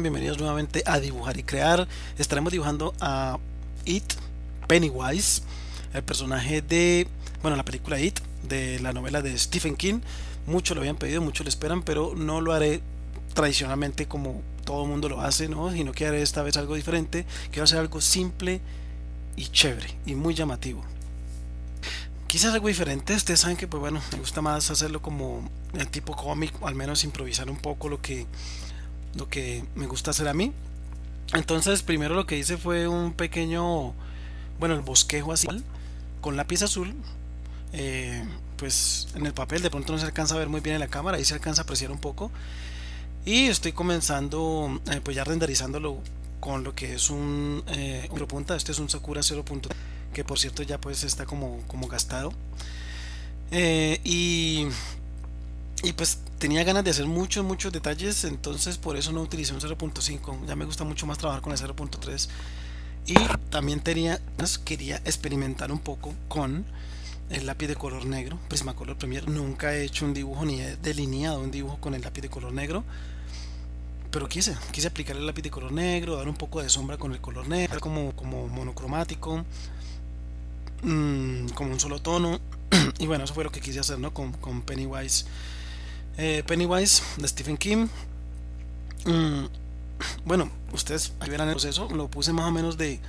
Bienvenidos nuevamente a Dibujar y Crear. Estaremos dibujando a It, Pennywise, el personaje de, bueno, la película It, de la novela de Stephen King. Muchos lo habían pedido, muchos lo esperan, pero no lo haré tradicionalmente como todo el mundo lo hace, ¿no? Sino que haré esta vez algo diferente. Quiero hacer algo simple y chévere y muy llamativo. Hacer algo diferente, ustedes saben que pues bueno, me gusta más hacerlo como el tipo cómic, al menos improvisar un poco lo que lo que me gusta hacer a mí. Entonces, primero lo que hice fue un pequeño, bueno, el bosquejo así, con lápiz azul. Eh, pues en el papel de pronto no se alcanza a ver muy bien en la cámara, ahí se alcanza a apreciar un poco. Y estoy comenzando, eh, pues ya renderizándolo con lo que es un eh, punta. Este es un Sakura 0. que por cierto ya pues está como, como gastado. Eh, y y pues tenía ganas de hacer muchos, muchos detalles, entonces por eso no utilicé un 0.5, ya me gusta mucho más trabajar con el 0.3 y también tenía, quería experimentar un poco con el lápiz de color negro, Prismacolor Premier, nunca he hecho un dibujo ni he delineado un dibujo con el lápiz de color negro, pero quise, quise aplicar el lápiz de color negro, dar un poco de sombra con el color negro, como, como monocromático, mmm, como un solo tono, y bueno, eso fue lo que quise hacer ¿no? con, con Pennywise eh, Pennywise de Stephen King. Mm, bueno, ustedes verán el proceso. Lo puse más o menos de.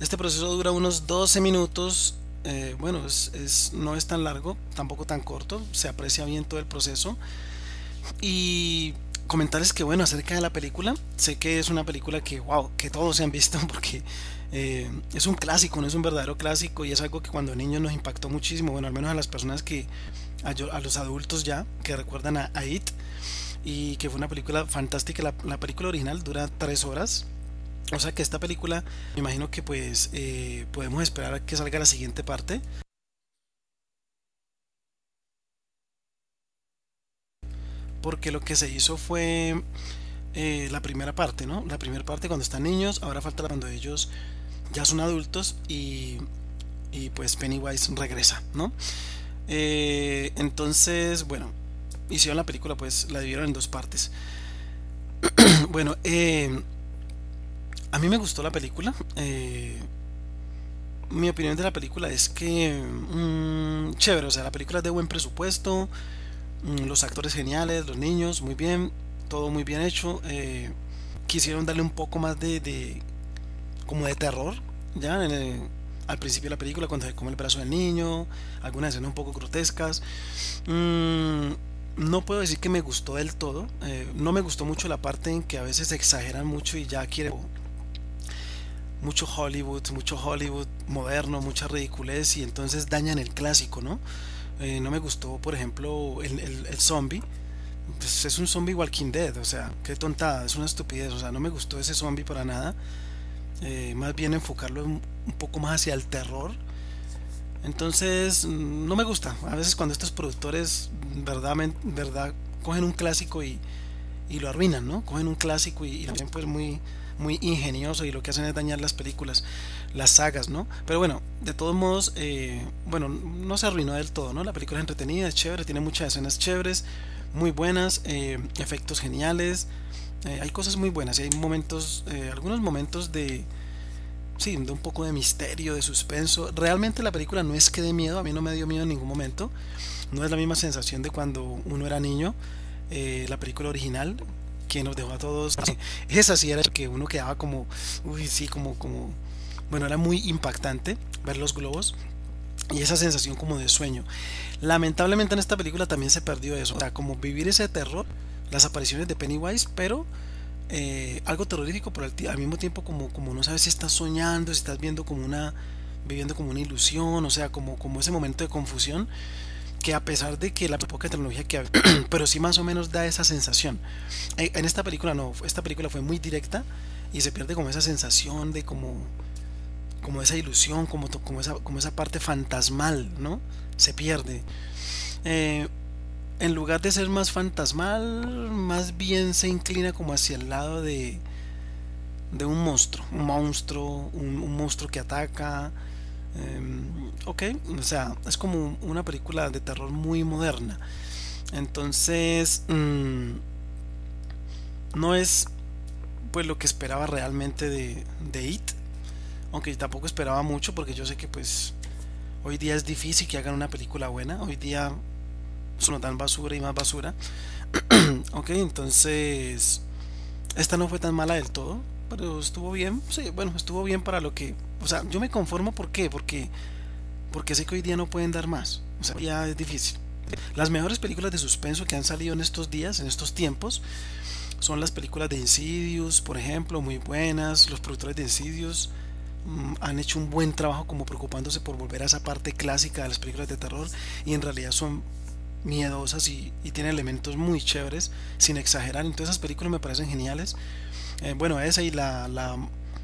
Este proceso dura unos 12 minutos. Eh, bueno, es, no es tan largo, tampoco tan corto. Se aprecia bien todo el proceso. Y comentarles que, bueno, acerca de la película. Sé que es una película que, wow, que todos se han visto porque eh, es un clásico, no es un verdadero clásico y es algo que cuando niños nos impactó muchísimo. Bueno, al menos a las personas que a, los adultos ya que recuerdan a, It y que fue una película fantástica. La, película original dura tres horas. O sea que esta película, me imagino que pues eh, podemos esperar a que salga la siguiente parte. Porque lo que se hizo fue eh, la primera parte, ¿no? La primera parte cuando están niños, ahora falta cuando ellos ya son adultos y, y pues Pennywise regresa, ¿no? Eh, entonces, bueno, hicieron la película, pues la dividieron en dos partes. bueno, eh, a mí me gustó la película. Eh, mi opinión de la película es que mm, chévere, o sea, la película es de buen presupuesto, mm, los actores geniales, los niños, muy bien, todo muy bien hecho. quisieron darle un poco más de, de como de terror, ya en el, al principio de la película cuando se come el brazo del niño, algunas escenas un poco grotescas. Mm, no puedo decir que me gustó del todo, eh, no me gustó mucho la parte en que a veces exageran mucho y ya quiere mucho Hollywood, mucho Hollywood moderno, mucha ridiculez y entonces dañan el clásico, ¿no? Eh, no me gustó, por ejemplo, el, el, zombie. Pues es un zombie Walking Dead, o sea, qué tontada, es una estupidez, o sea, no me gustó ese zombie para nada. Eh, más bien enfocarlo un, poco más hacia el terror. Entonces, mm, no me gusta. A veces cuando estos productores, verdad, verdad cogen un clásico y, y lo arruinan, ¿no? Cogen un clásico y, también pues muy, muy ingenioso y lo que hacen es dañar las películas, las sagas, ¿no? Pero bueno, de todos modos, eh, bueno, no se arruinó del todo, ¿no? La película es entretenida, es chévere, tiene muchas escenas chéveres, muy buenas, eh, efectos geniales, eh, hay cosas muy buenas y hay momentos, algunos momentos de, sí, un poco de misterio, de suspenso. Realmente la película no es que de miedo, a mí no me dio miedo en ningún momento. No es la misma sensación de cuando uno era niño. Eh, la película original que nos dejó a todos. Esa sí era que uno quedaba como, uy, sí, como, como, bueno, era muy impactante ver los globos y esa sensación como de sueño. Lamentablemente en esta película también se perdió eso, o sea, como vivir ese terror las apariciones de Pennywise, pero eh, algo terrorífico, pero al, mismo tiempo como, como no sabes si estás soñando, si estás viendo como una, viviendo como una ilusión, o sea, como, como ese momento de confusión, que a pesar de que la poca tecnología que pero sí más o menos da esa sensación. Eh, en esta película no, esta película fue muy directa y se pierde como esa sensación de como como esa ilusión, como, como, esa, como esa parte fantasmal, ¿no? Se pierde. Eh, en lugar de ser más fantasmal, más bien se inclina como hacia el lado de, de un monstruo, un monstruo, un, monstruo que ataca. Em, ok, o sea, es como una película de terror muy moderna. Entonces, mm, no es pues lo que esperaba realmente de, de It. Aunque tampoco esperaba mucho porque yo sé que pues hoy día es difícil que hagan una película buena. Hoy día solo dan basura y más basura. ok, entonces esta no fue tan mala del todo, pero estuvo bien. Sí, bueno, estuvo bien para lo que... O sea, yo me conformo, ¿por qué? Porque, porque sé que hoy día no pueden dar más. O sea, ya es difícil. Las mejores películas de suspenso que han salido en estos días, en estos tiempos, son las películas de Insidious, por ejemplo, muy buenas. Los productores de Insidious mm, han hecho un buen trabajo como preocupándose por volver a esa parte clásica de las películas de terror y en realidad son miedosas y, tienen elementos muy chéveres, sin exagerar. Entonces esas películas me parecen geniales. Eh, bueno, esa y la,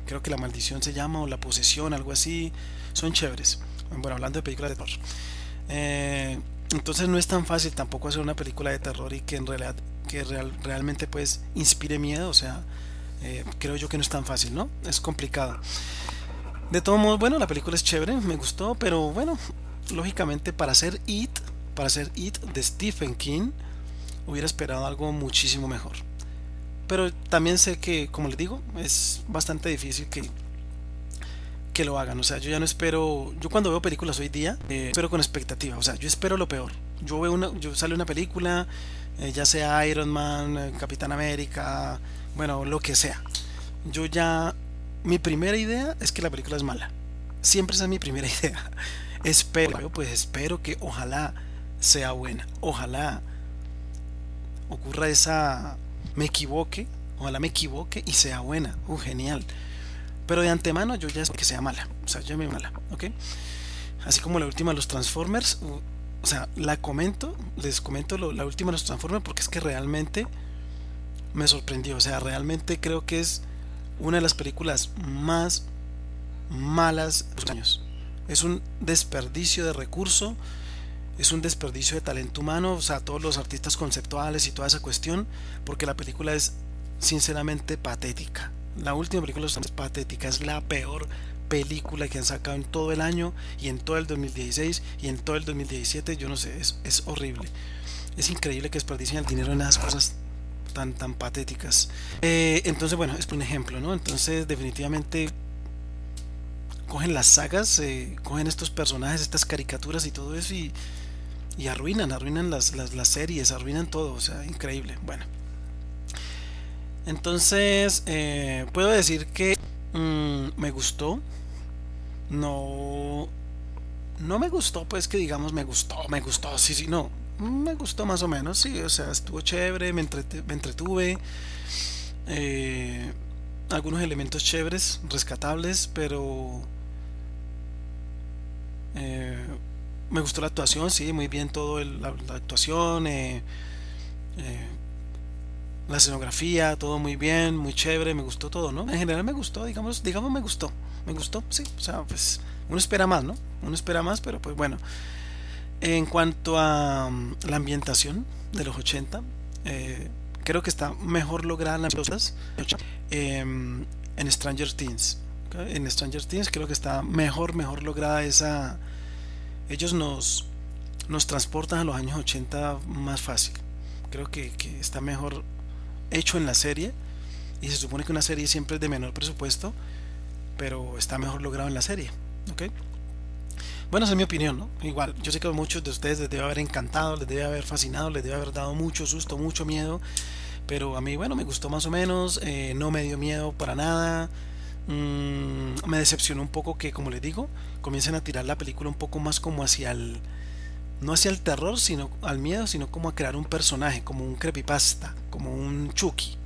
creo que la maldición se llama, o la posesión, algo así, son chéveres. Bueno, hablando de películas de terror. Eh, entonces no es tan fácil tampoco hacer una película de terror y que en realidad que real, realmente pues inspire miedo, o sea, eh, creo yo que no es tan fácil, ¿no? Es complicado. De todos modos, bueno, la película es chévere, me gustó, pero bueno, lógicamente para hacer It, para hacer It de Stephen King, hubiera esperado algo muchísimo mejor. Pero también sé que, como les digo, es bastante difícil que que lo hagan. O sea, yo ya no espero. Yo cuando veo películas hoy día, eh, espero con expectativa. O sea, yo espero lo peor. Yo veo una, yo sale una película, eh, ya sea Iron Man, eh, Capitán América, bueno, lo que sea. Yo ya. Mi primera idea es que la película es mala. Siempre esa es mi primera idea. Espero, pues espero que ojalá sea buena. Ojalá ocurra esa. Me equivoque. Ojalá me equivoque y sea buena. Uh, genial. Pero de antemano yo ya sé que sea mala. O sea, ya me mala. ¿Ok? Así como la última de los Transformers. O sea, la comento. Les comento la última de los Transformers porque es que realmente me sorprendió. O sea, realmente creo que es una de las películas más malas de los años. Es un desperdicio de recurso. Es un desperdicio de talento humano. O sea, todos los artistas conceptuales y toda esa cuestión. Porque la película es sinceramente patética. La última película es patética, es la peor película que han sacado en todo el año y en todo el 2016 y en todo el 2017, yo no sé, es, es horrible. Es increíble que desperdicien el dinero en esas cosas tan, tan patéticas. Eh, entonces, bueno, es un ejemplo, ¿no? Entonces, definitivamente cogen las sagas, eh, cogen estos personajes, estas caricaturas y todo eso y, y arruinan, arruinan las, las, las series, arruinan todo, o sea, increíble. Bueno. Entonces, eh, puedo decir que mm, me gustó. No. No me gustó, pues que digamos me gustó, me gustó, sí, sí, no. Me gustó más o menos, sí, o sea, estuvo chévere, me, entretuve. Eh, algunos elementos chéveres, rescatables, pero. Eh, me gustó la actuación, sí, muy bien todo la, actuación. Eh, la escenografía, todo muy bien, muy chévere, me gustó todo, ¿no? En general me gustó, digamos, digamos me gustó, me gustó, sí, o sea, pues uno espera más, ¿no? Uno espera más, pero pues bueno. En cuanto a mm, la ambientación de los 80, eh, creo que está mejor lograda las cosas em, en Stranger Things. En Stranger Things creo que está mejor, mejor lograda esa... Ellos nos, nos transportan a los años 80 más fácil. Creo que, que está mejor hecho en la serie y se supone que una serie siempre es de menor presupuesto, pero está mejor logrado en la serie. ¿ok? Bueno, esa es mi opinión, ¿no? Igual, yo sé que a muchos de ustedes les debe haber encantado, les debe haber fascinado, les debe haber dado mucho susto, mucho miedo, pero a mí, bueno, me gustó más o menos, eh, no me dio miedo para nada. Mm, me decepcionó un poco que, como les digo, comiencen a tirar la película un poco más como hacia el, no hacia el terror, sino al miedo, sino como a crear un personaje, como un creepypasta, como un Chucky.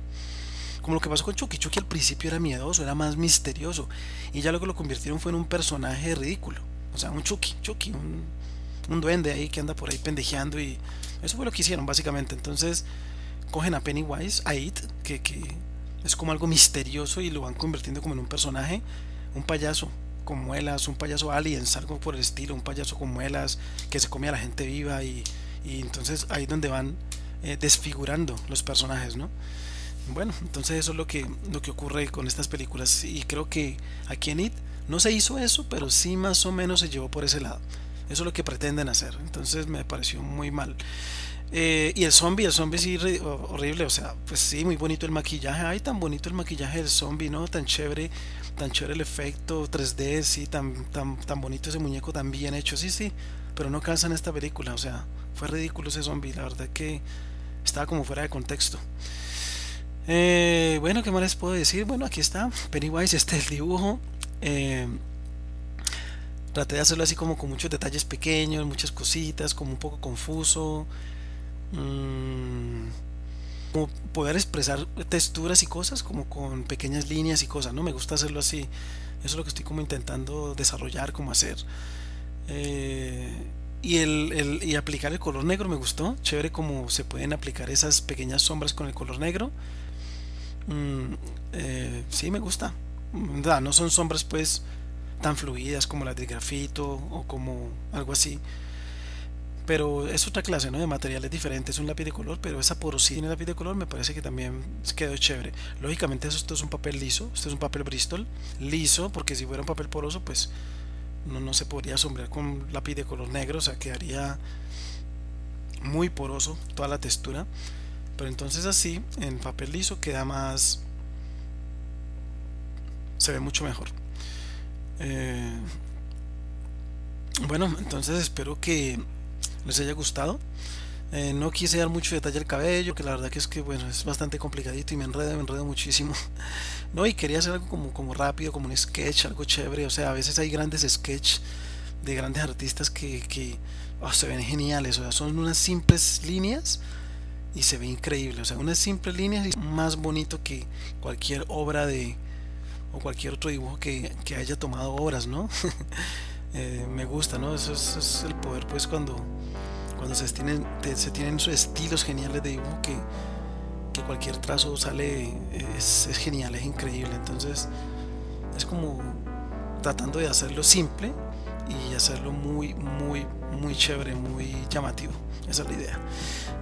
Como lo que pasó con Chucky. Chucky al principio era miedoso, era más misterioso. Y ya luego lo convirtieron fue en un personaje ridículo. O sea, un Chucky, Chucky, un, un duende ahí que anda por ahí pendejeando y eso fue lo que hicieron básicamente. Entonces cogen a Pennywise, a It, que, que es como algo misterioso y lo van convirtiendo como en un personaje, un payaso, con muelas, un payaso aliens, algo por el estilo, un payaso con muelas que se come a la gente viva y, entonces ahí es donde van eh, desfigurando los personajes, ¿no? Bueno, entonces eso es lo que, lo que ocurre con estas películas y creo que aquí en It no se hizo eso, pero sí más o menos se llevó por ese lado. Eso es lo que pretenden hacer, entonces me pareció muy mal. Eh, y el zombie, el zombie sí horrible, o sea, pues sí, muy bonito el maquillaje, ay, tan bonito el maquillaje del zombie, ¿no? Tan chévere, tan chévere el efecto 3D, sí, tan, tan, tan bonito ese muñeco, tan bien hecho, sí, sí, pero no calza en esta película, o sea, fue ridículo ese zombie, la verdad que estaba como fuera de contexto. Eh, bueno, ¿qué más les puedo decir? Bueno, aquí está, Pennywise, este es el dibujo. Eh, traté de hacerlo así como con muchos detalles pequeños, muchas cositas, como un poco confuso. Mm, como poder expresar texturas y cosas como con pequeñas líneas y cosas, ¿no? Me gusta hacerlo así. Eso es lo que estoy como intentando desarrollar, como hacer. Eh, y, el, y aplicar el color negro me gustó. Chévere como se pueden aplicar esas pequeñas sombras con el color negro. Mm, eh, sí, me gusta. No son sombras pues tan fluidas como las de grafito o como algo así pero es otra clase ¿no? de materiales diferentes, es un lápiz de color, pero esa porosidad en el lápiz de color me parece que también quedó chévere. Lógicamente esto es un papel liso, esto es un papel Bristol liso, porque si fuera un papel poroso, pues no, no se podría sombrear con lápiz de color negro, o sea, quedaría muy poroso toda la textura. Pero entonces así, en papel liso queda más... se ve mucho mejor. Eh, bueno, entonces espero que les haya gustado. Eh, no quise dar mucho detalle al cabello, que la verdad que es que bueno, es bastante complicadito y me enredo, me enredo muchísimo. No, y quería hacer algo como, como rápido, como un sketch, algo chévere. O sea, a veces hay grandes sketches de grandes artistas que, que oh, se ven geniales. O sea, son unas simples líneas y se ve increíble. O sea, unas simples líneas y más bonito que cualquier obra de o cualquier otro dibujo que, que haya tomado obras, ¿no? Eh, me gusta, ¿no? Eso es, el poder, pues, cuando, cuando se, tienen, se tienen estilos geniales de dibujo que, que cualquier trazo sale, es, es, genial, es increíble. Entonces, es como tratando de hacerlo simple y hacerlo muy, muy, muy chévere, muy llamativo. Esa es la idea.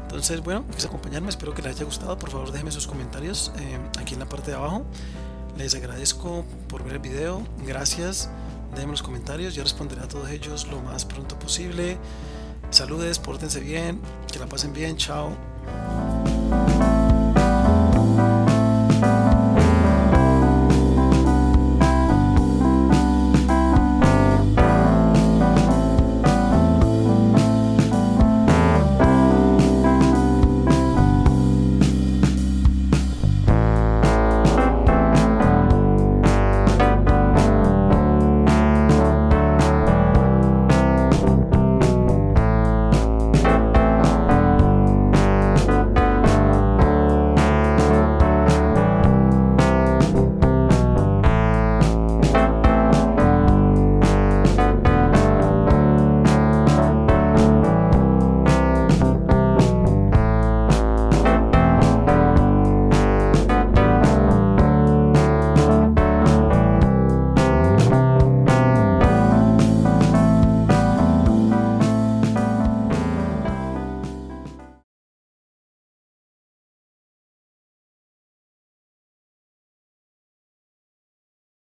Entonces, bueno, pues acompañarme, espero que les haya gustado. Por favor, déjenme sus comentarios eh, aquí en la parte de abajo. Les agradezco por ver el video. Gracias déjenme los comentarios, yo responderé a todos ellos lo más pronto posible. Saludes, pórtense bien, que la pasen bien, chao.